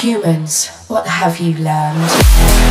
Humans, what have you learned?